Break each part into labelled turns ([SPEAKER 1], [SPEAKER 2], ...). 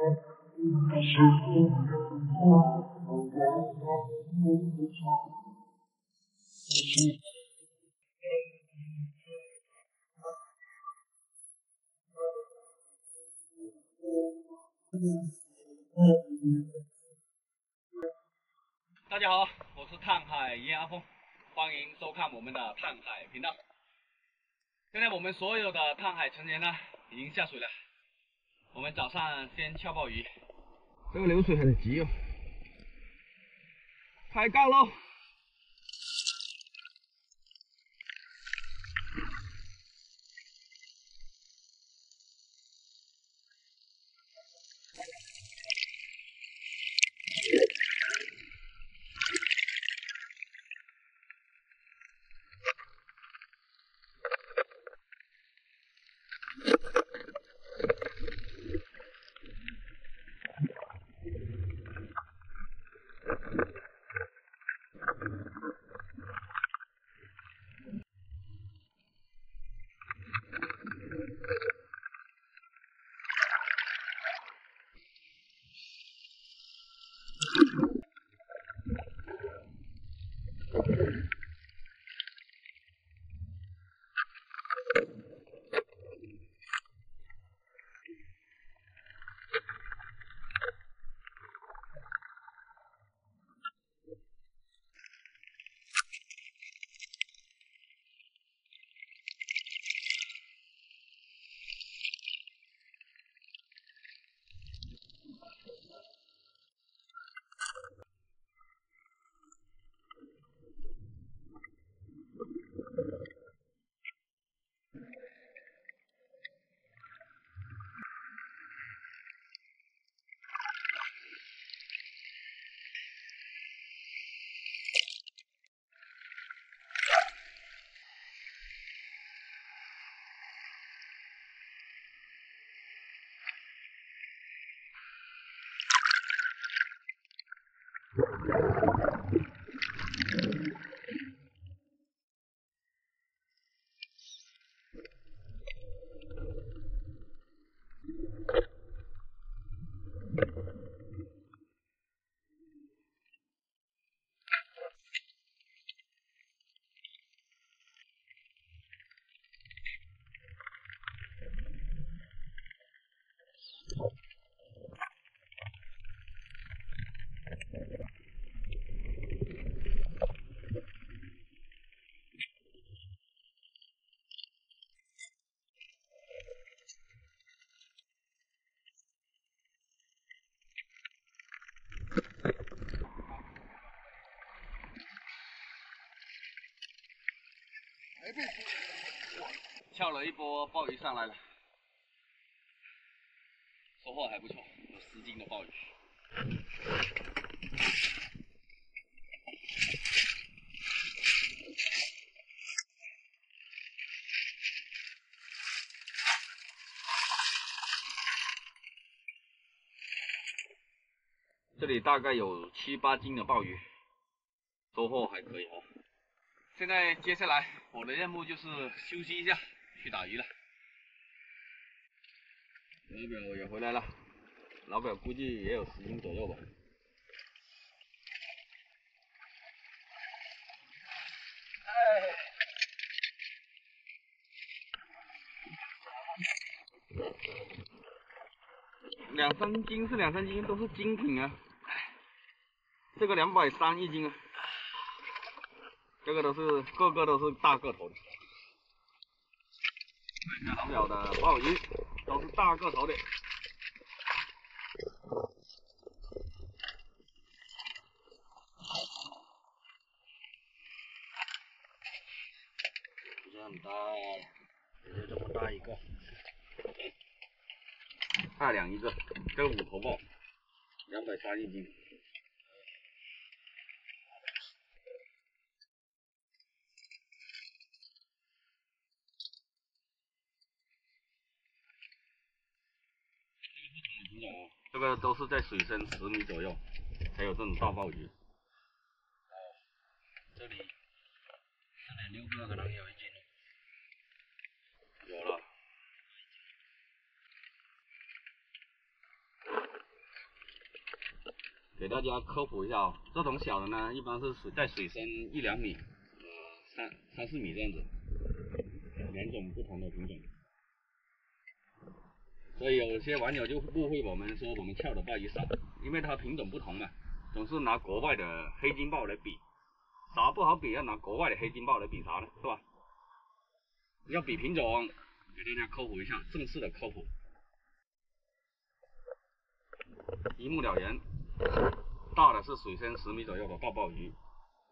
[SPEAKER 1] 大家好，我是探海严阿峰，欢迎收看我们的探海频道。现在我们所有的探海成员呢，已经下水了。我们早上先敲鲍鱼，这个流水很急哦，开干喽！跳了一波鲍鱼上来了，收获还不错，有十斤的鲍鱼。这里大概有七八斤的鲍鱼，收获还可以哦。现在接下来我的任务就是休息一下，去打鱼了。老表也回来了，老表估计也有十斤左右吧。两三斤是两三斤，都是精品啊。这个两百三一斤啊。这个都是个个都是大个头的，老表的鲍鱼都是大个头的。不是很大，也就这么大一个，二两一个，这个五头鲍，两百三一斤。这个都是在水深十米左右才有这种大鲍鱼。哦，这里四点六个可能有一斤。有了。
[SPEAKER 2] 给大家科普一下哦。这种小的呢，一般是水在水深一两米，呃，三三四米这样子，两种不同的品种。所以有些网友就误会我们说我们翘的鲍鱼少，因为它品种不同嘛，总是拿国外的黑金鲍来比，啥不好比，要拿国外的黑金鲍来比啥呢？是吧？要比品种，给大家科普一下，正式的科普。一目了然，大的是水深十米左右的大鲍鱼，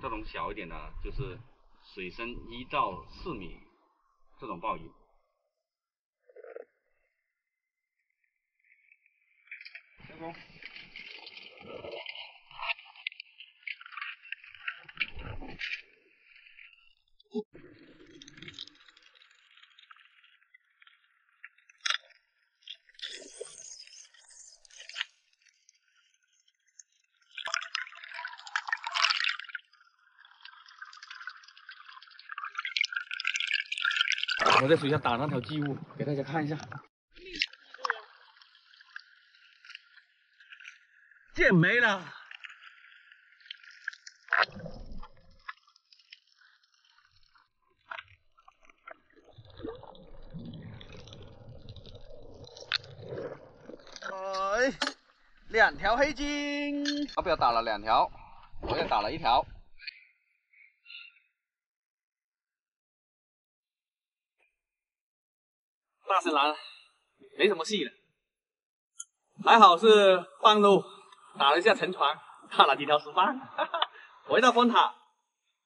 [SPEAKER 2] 这种小一点的，就是水深一到四米这种鲍鱼。
[SPEAKER 1] 我在水下打那条鲫物，给大家看一下。剑没了。
[SPEAKER 3] 哎，两条黑金，
[SPEAKER 2] 老表打了两条，我也打了一条。
[SPEAKER 1] 大神来了，没什么戏了。还好是半路打了一下沉船，打了几条石斑。回到风塔，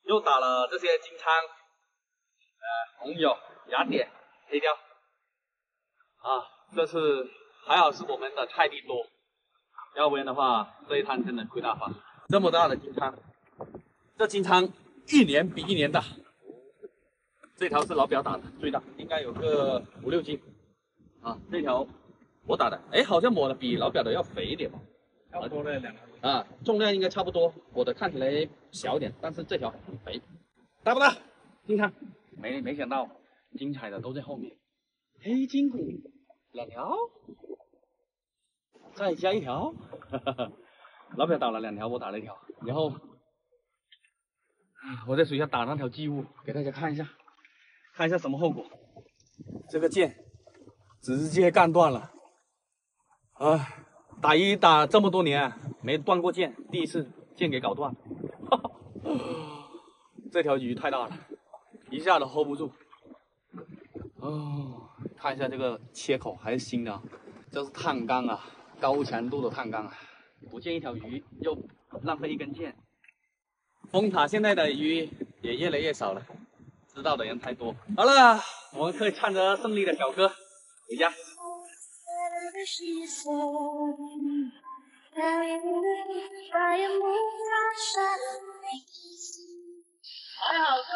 [SPEAKER 1] 又打了这些金鲳、呃红友、雅典、黑鲷。啊，这次还好是我们的菜地多，要不然的话这一趟真的亏大发。这么大的金鲳，这金鲳一年比一年大。这条是老表打的最大，应该有个五六斤。啊，这条我打的，哎，好像我的比老表的要肥一点吧？
[SPEAKER 3] 差不多了两条。
[SPEAKER 1] 啊，重量应该差不多，我的看起来小一点，但是这条很肥，大不大？你看，没没想到，精彩的都在后面。黑金骨两条，再加一条，老表打了两条，我打了一条，然后我在水下打那条巨物，给大家看一下。看一下什么后果？这个剑直接干断了。啊，打鱼打这么多年没断过剑，第一次剑给搞断了。这条鱼太大了，一下子 hold 不住。哦，看一下这个切口还是新的，这是碳钢啊，高强度的碳钢啊。不见一条鱼，又浪费一根剑。风塔现在的鱼也越来越少了。知道的人太多。好了，我们可以唱着胜利的小歌回家。还好是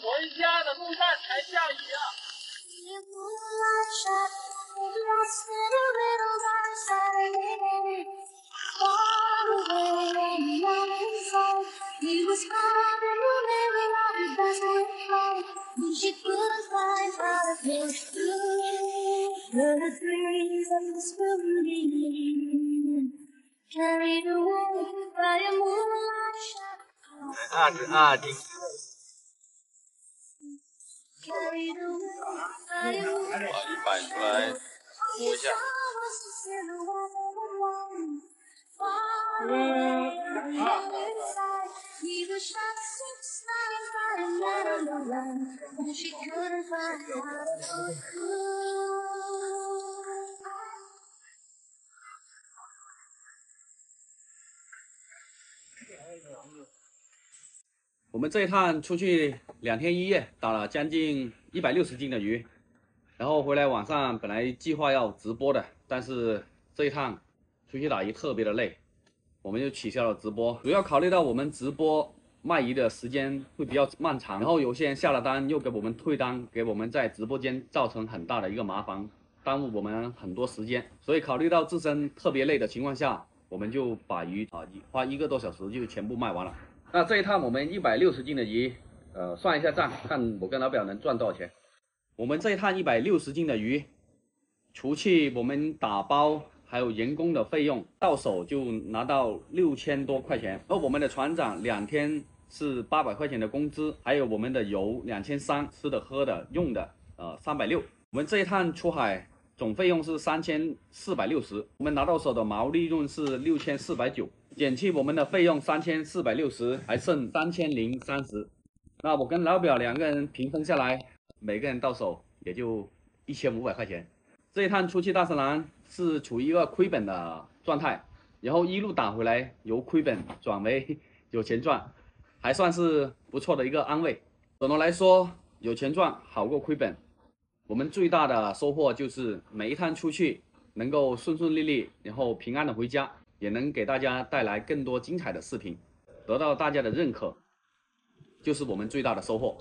[SPEAKER 1] 回家的路上才下雨啊。 二十二斤。把一摆出来摸一下。我们这一趟出去两天一夜，打了将近一百六十斤的鱼，然后回来晚上本来计划要直播的，但是这一趟出去打鱼特别的累，我们就取消了直播。主要考虑到我们直播卖鱼的时间会比较漫长，然后有些人下了单又给我们退单，给我们在直播间造成很大的一个麻烦，耽误我们很多时间。所以考虑到自身特别累的情况下，我们就把鱼啊花一个多小时就全部卖完了。那这一趟我们一百六十斤的鱼，呃，算一下账，看我跟老表能赚多少钱。我们这一趟一百六十斤的鱼，除去我们打包还有人工的费用，到手就拿到六千多块钱。而我们的船长两天是八百块钱的工资，还有我们的油两千三，吃的喝的用的，呃三百六。我们这一趟出海总费用是三千四百六十，我们拿到手的毛利润是六千四百九，减去我们的费用三千四百六十，还剩三千零三十。那我跟老表两个人平分下来，每个人到手也就一千五百块钱。这一趟出去大山南是处于一个亏本的状态，然后一路打回来，由亏本转为 有钱赚，还算是不错的一个安慰。总的来说，有钱赚好过亏本。我们最大的收获就是每一趟出去能够顺顺利利，然后平安的回家，也能给大家带来更多精彩的视频，得到大家的认可，就是我们最大的收获。